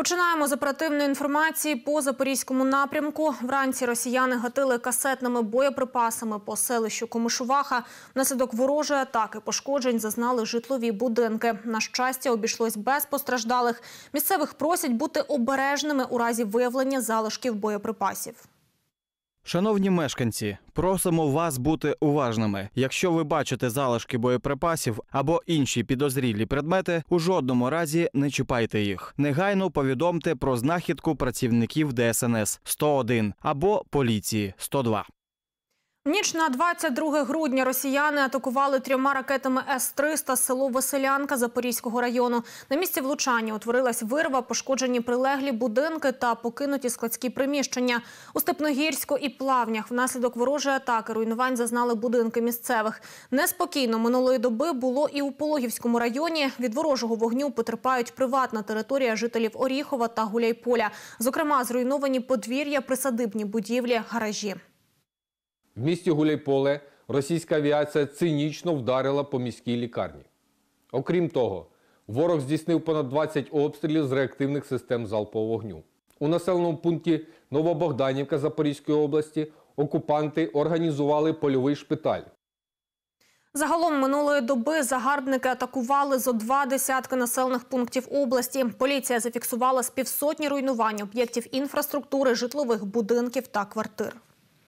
Починаємо з оперативної інформації по запорізькому напрямку. Вранці росіяни гатили касетними боєприпасами по селищу Комишуваха. Внаслідок ворожої атаки пошкоджень зазнали житлові будинки. На щастя, обійшлось без постраждалих. Місцевих просять бути обережними у разі виявлення залишків боєприпасів. Шановні мешканці, просимо вас бути уважними. Якщо ви бачите залишки боєприпасів або інші підозрілі предмети, у жодному разі не чіпайте їх. Негайно повідомте про знахідку працівників ДСНС 101 або поліції 102. Ніч на 22 грудня росіяни атакували трьома ракетами С-300 село Василянка Запорізького району. На місці влучання утворилась вирва, пошкоджені прилеглі будинки та покинуті складські приміщення. У Степногірську і Плавнях внаслідок ворожої атаки руйнувань зазнали будинки місцевих. Неспокійно минулої доби було і у Пологівському районі. Від ворожого вогню потерпають приватна територія жителів Оріхова та Гуляйполя. Зокрема, зруйновані подвір'я, присадибні будівлі, гаражі. В місті Гуляйполе російська авіація цинічно вдарила по міській лікарні. Окрім того, ворог здійснив понад 20 обстрілів з реактивних систем залпового вогню. У населеному пункті Новобогданівка Запорізької області окупанти організували польовий шпиталь. Загалом минулої доби загарбники атакували зо два десятки населених пунктів області. Поліція зафіксувала з півсотні руйнувань об'єктів інфраструктури, житлових будинків та квартир.